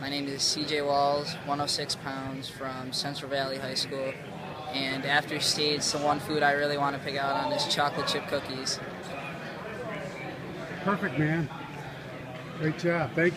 My name is CJ Walz, 106 pounds from Central Valley High School. And after stage, the one food I really want to pick out on is chocolate chip cookies. Perfect, man. Great job. Thank you.